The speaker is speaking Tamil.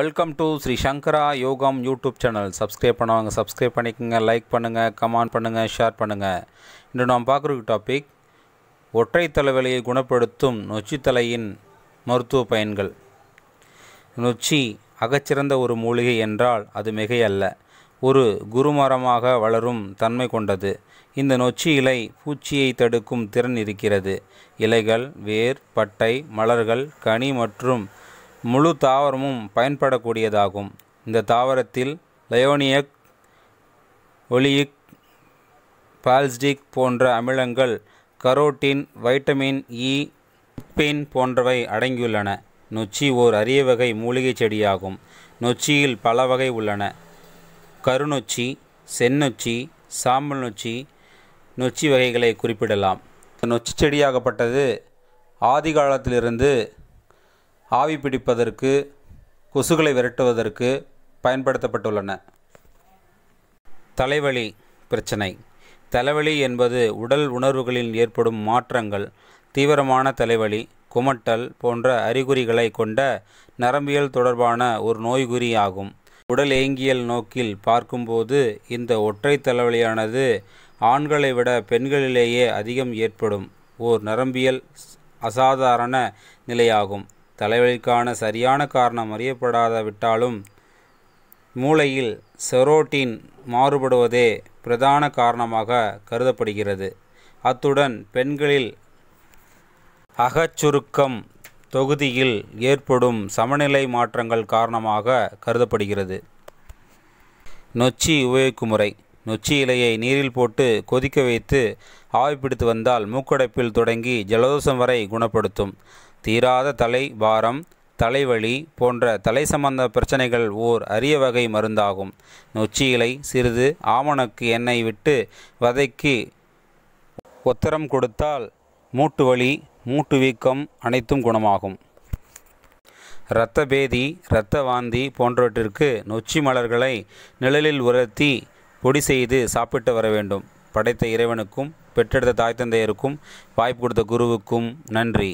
Welcome to Sri Shankara Yogam YouTube channel subscribe பண்ணுவாங்க. சப்ஸ்கிரைப் பண்ணிக்கோங்க. லைக் பண்ணுங்கள் கமெண்ட் பண்ணுங்கள் ஷேர் பண்ணுங்கள் இன்று நாம் பார்க்குற டாபிக் ஒற்றை தலைவலியை குணப்படுத்தும் நொச்சித்தலையின் மருத்துவ பயன்கள். நொச்சி அகச்சிறந்த ஒரு மூலிகை என்றால் அது மிகையல்ல. ஒரு குருமரமாக வளரும் தன்மை கொண்டது. இந்த நொச்சி இலை பூச்சியை தடுக்கும் திறன் இருக்கிறது. இலைகள் வேர் பட்டை மலர்கள் கனி மற்றும் முழு தாவரமும் பயன்படக்கூடியதாகும். இந்த தாவரத்தில் லயோனியக் ஒலியிக் பால்ஸ்டிக் போன்ற அமிலங்கள் கரோட்டின் வைட்டமின் இ பின் போன்றவை அடங்கியுள்ளன. நொச்சி ஓர் அரிய வகை மூலிகை செடியாகும். நொச்சியில் பல வகை உள்ளன. கருநொச்சி செந்நொச்சி சாம்பல் நொச்சி நொச்சி வகைகளை குறிப்பிடலாம். நொச்சி செடியாகப்பட்டது ஆதி காலத்திலிருந்து ஆவி பிடிப்பதற்கு கொசுகளை விரட்டுவதற்கு பயன்படுத்தப்பட்டுள்ளன. தலைவலி பிரச்சனை. தலைவலி என்பது உடல் உணர்வுகளில் ஏற்படும் மாற்றங்கள் தீவிரமான தலைவலி குமட்டல் போன்ற அறிகுறிகளை கொண்ட நரம்பியல் தொடர்பான ஒரு நோய்குறி ஆகும் உடல் ஏங்கியல் நோக்கில் பார்க்கும்போது இந்த ஒற்றை தலைவலியானது ஆண்களை விட பெண்களிலேயே அதிகம் ஏற்படும் ஓர் நரம்பியல் அசாதாரண நிலையாகும். தலைவலிக்கான சரியான காரணம் அறியப்படாத விட்டாலும் மூளையில் செரோட்டின் மாறுபடுவதே பிரதான காரணமாக கருதப்படுகிறது. அத்துடன் பெண்களில் அகச்சுருக்கம் தொகுதியில் ஏற்படும் சமநிலை மாற்றங்கள் காரணமாக கருதப்படுகிறது. நொச்சி உபயோகிக்கும் முறை நொச்சி இலையை நீரில் போட்டு கொதிக்க வைத்து ஆவி பிடித்து வந்தால் மூக்கடைப்பில் தொடங்கி ஜலதோஷம் வரை குணப்படுத்தும். தீராத தலை பாரம் தலைவலி போன்ற தலை சம்பந்த பிரச்சனைகள் ஓர் அரிய வகை மருந்தாகும். நொச்சி இலை சிறிது ஆமணக்கு எண்ணெய் விட்டு வதக்கி ஒத்தரம் கொடுத்தால் மூட்டு வலி மூட்டு வீக்கம் அனைத்தும் குணமாகும். இரத்த பேதி இரத்த வாந்தி போன்றவற்றிற்கு நொச்சி மலர்களை நிழலில் உரத்தி பொடி செய்து சாப்பிட்டு வர வேண்டும். படைத்த இறைவனுக்கும் பெற்றெடுத்த தாய் தந்தையருக்கும் வாய்ப்பு கொடுத்த குருவுக்கும் நன்றி.